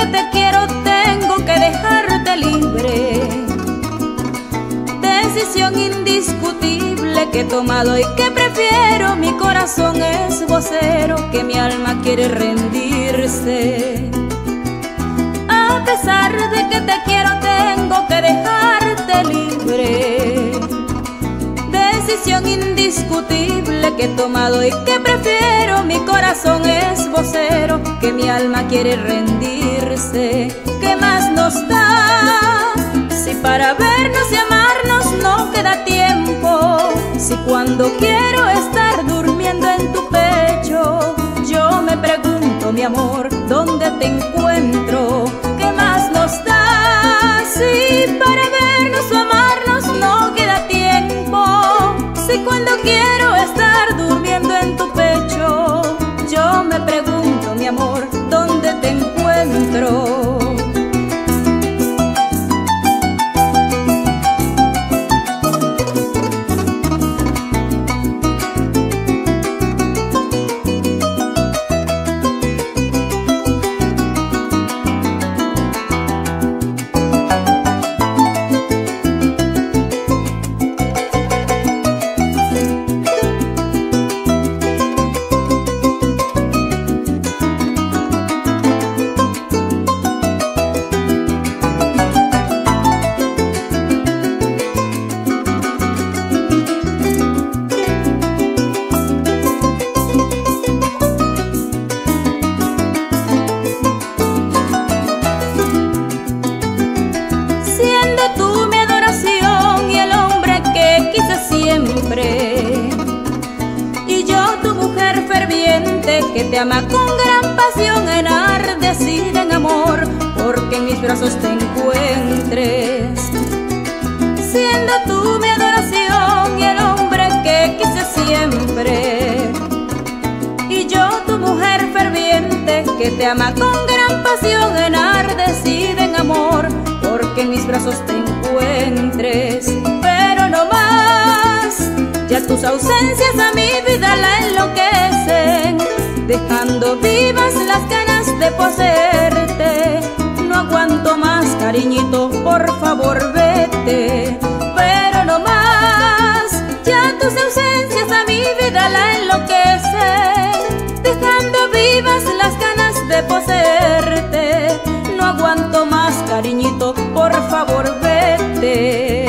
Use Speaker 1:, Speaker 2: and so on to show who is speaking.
Speaker 1: que te quiero, tengo que dejarte libre. Decisión indiscutible que he tomado y que prefiero. Mi corazón es vocero, que mi alma quiere rendirse. A pesar de que te quiero, tengo que dejarte libre. Decisión indiscutible que he tomado y que prefiero. Mi corazón es vocero, que mi alma quiere rendirse. ¿Qué más nos da? Si para vernos y amarnos no queda tiempo. Si cuando quiero estar que te ama con gran pasión, enardecida en amor, porque en mis brazos te encuentres. Siendo tú mi adoración y el hombre que quise siempre. Y yo tu mujer ferviente que te ama con gran pasión, enardecida en amor, porque en mis brazos te encuentres. Pero no más, ya tus ausencias a mi vida la enloquecen, dejando vivas las ganas de poseerte. No aguanto más, cariñito, por favor vete. Pero no más, ya tus ausencias a mi vida la enloquecen, dejando vivas las ganas de poseerte. No aguanto más, cariñito, por favor vete.